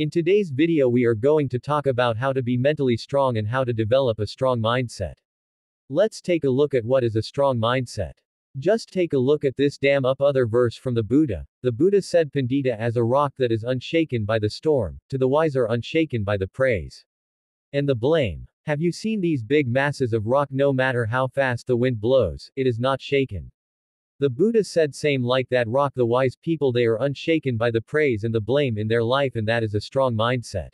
In today's video we are going to talk about how to be mentally strong and how to develop a strong mindset. Let's take a look at what is a strong mindset. Just take a look at this Dhammapada verse from the Buddha. The Buddha said Pandita as a rock that is unshaken by the storm, to the wise are unshaken by the praise. And the blame. Have you seen these big masses of rock no matter how fast the wind blows, it is not shaken. The Buddha said same like that rock the wise people they are unshaken by the praise and the blame in their life and that is a strong mindset.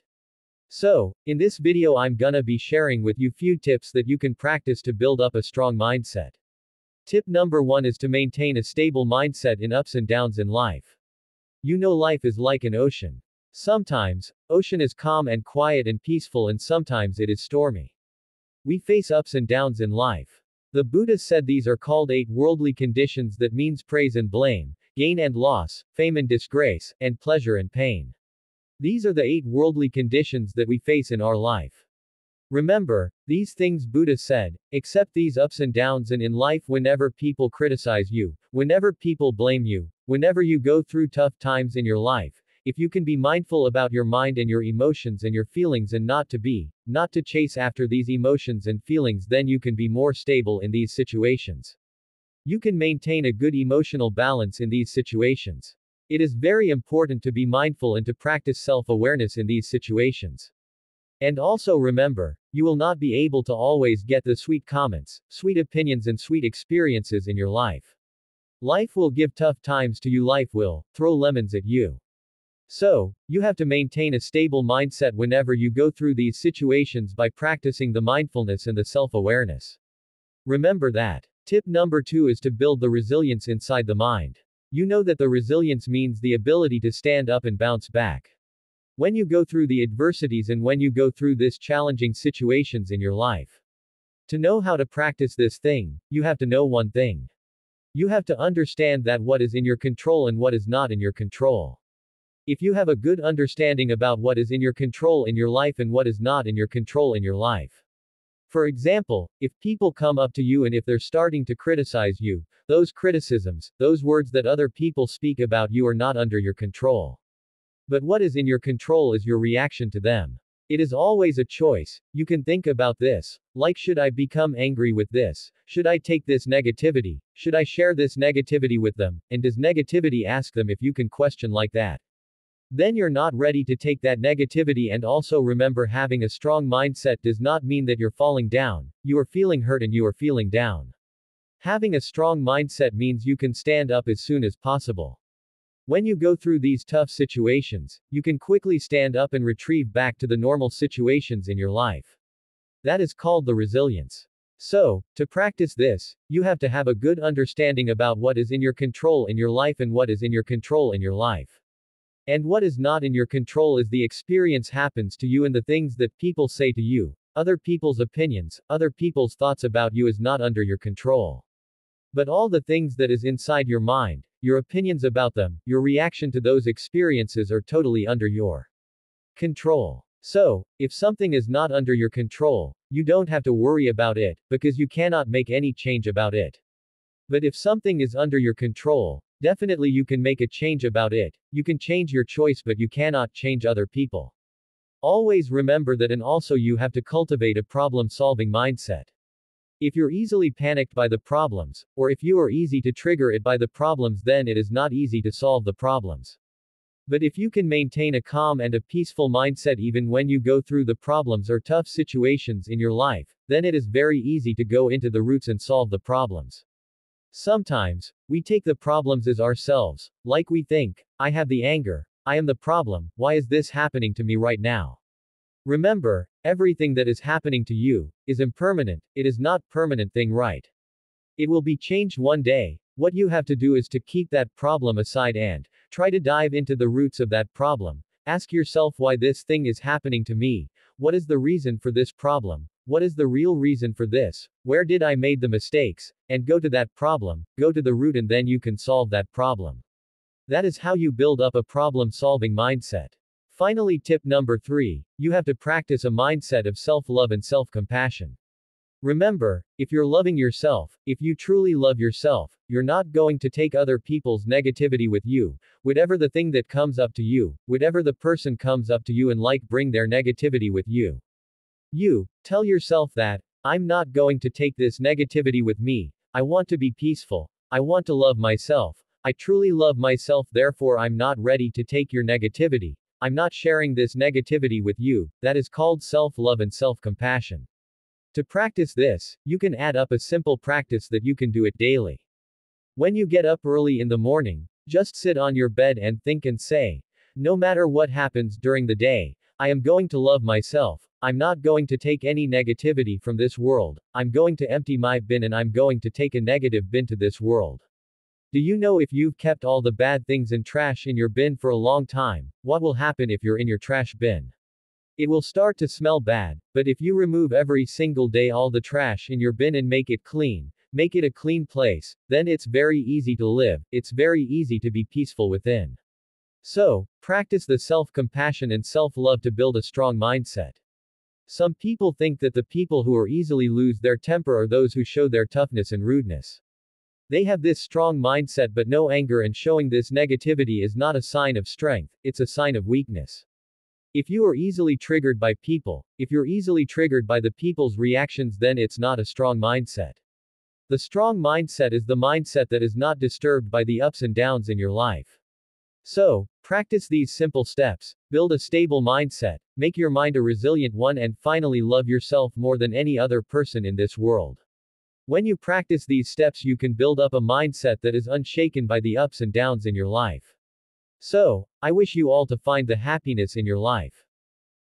So, in this video I'm gonna be sharing with you few tips that you can practice to build up a strong mindset. Tip number 1 is to maintain a stable mindset in ups and downs in life. You know life is like an ocean. Sometimes, ocean is calm and quiet and peaceful and sometimes it is stormy. We face ups and downs in life. The Buddha said these are called eight worldly conditions that means praise and blame, gain and loss, fame and disgrace, and pleasure and pain. These are the eight worldly conditions that we face in our life. Remember, these things Buddha said, accept these ups and downs and in life whenever people criticize you, whenever people blame you, whenever you go through tough times in your life, if you can be mindful about your mind and your emotions and your feelings and not to be, not to chase after these emotions and feelings, then you can be more stable in these situations. You can maintain a good emotional balance in these situations. It is very important to be mindful and to practice self awareness in these situations. And also remember, you will not be able to always get the sweet comments, sweet opinions, and sweet experiences in your life. Life will give tough times to you, life will throw lemons at you. So, you have to maintain a stable mindset whenever you go through these situations by practicing the mindfulness and the self awareness. Remember that. Tip number two is to build the resilience inside the mind. You know that the resilience means the ability to stand up and bounce back. When you go through the adversities and when you go through this challenging situations in your life. To know how to practice this thing, you have to know one thing. You have to understand that what is in your control and what is not in your control. If you have a good understanding about what is in your control in your life and what is not in your control in your life. For example, if people come up to you and if they're starting to criticize you, those criticisms, those words that other people speak about you are not under your control. But what is in your control is your reaction to them. It is always a choice. You can think about this. Like, should I become angry with this? Should I take this negativity? Should I share this negativity with them? And does negativity ask them if you can question like that? Then you're not ready to take that negativity and also remember having a strong mindset does not mean that you're falling down, you are feeling hurt and you are feeling down. Having a strong mindset means you can stand up as soon as possible. When you go through these tough situations, you can quickly stand up and retrieve back to the normal situations in your life. That is called the resilience. So, to practice this, you have to have a good understanding about what is in your control in your life and what is in your control in your life. And what is not in your control is the experience happens to you and the things that people say to you. Other people's opinions, other people's thoughts about you is not under your control. But all the things that is inside your mind, your opinions about them, your reaction to those experiences are totally under your control. So, if something is not under your control, you don't have to worry about it, because you cannot make any change about it. But if something is under your control, Definitely you can make a change about it, you can change your choice but you cannot change other people. Always remember that and also you have to cultivate a problem-solving mindset. If you're easily panicked by the problems, or if you are easy to trigger it by the problems then it is not easy to solve the problems. But if you can maintain a calm and a peaceful mindset even when you go through the problems or tough situations in your life, then it is very easy to go into the roots and solve the problems. Sometimes, we take the problems as ourselves, like we think, I have the anger, I am the problem, why is this happening to me right now? Remember, everything that is happening to you, is impermanent, it is not permanent thing right. It will be changed one day, what you have to do is to keep that problem aside and, try to dive into the roots of that problem, ask yourself why this thing is happening to me, what is the reason for this problem, what is the real reason for this? Where did I made the mistakes? And go to that problem, go to the root and then you can solve that problem. That is how you build up a problem solving mindset. Finally tip number 3, you have to practice a mindset of self-love and self-compassion. Remember, if you're loving yourself, if you truly love yourself, you're not going to take other people's negativity with you, whatever the thing that comes up to you, whatever the person comes up to you and like bring their negativity with you. You, tell yourself that, I'm not going to take this negativity with me, I want to be peaceful, I want to love myself, I truly love myself therefore I'm not ready to take your negativity, I'm not sharing this negativity with you, that is called self-love and self-compassion. To practice this, you can add up a simple practice that you can do it daily. When you get up early in the morning, just sit on your bed and think and say, no matter what happens during the day, I am going to love myself, I'm not going to take any negativity from this world, I'm going to empty my bin and I'm going to take a negative bin to this world. Do you know if you've kept all the bad things and trash in your bin for a long time, what will happen if you're in your trash bin? It will start to smell bad, but if you remove every single day all the trash in your bin and make it clean, make it a clean place, then it's very easy to live, it's very easy to be peaceful within. So, practice the self-compassion and self-love to build a strong mindset. Some people think that the people who are easily lose their temper are those who show their toughness and rudeness. They have this strong mindset but no anger and showing this negativity is not a sign of strength, it's a sign of weakness. If you are easily triggered by people, if you're easily triggered by the people's reactions, then it's not a strong mindset. The strong mindset is the mindset that is not disturbed by the ups and downs in your life. So, practice these simple steps, build a stable mindset, make your mind a resilient one, and finally love yourself more than any other person in this world. When you practice these steps, you can build up a mindset that is unshaken by the ups and downs in your life. So, I wish you all to find the happiness in your life.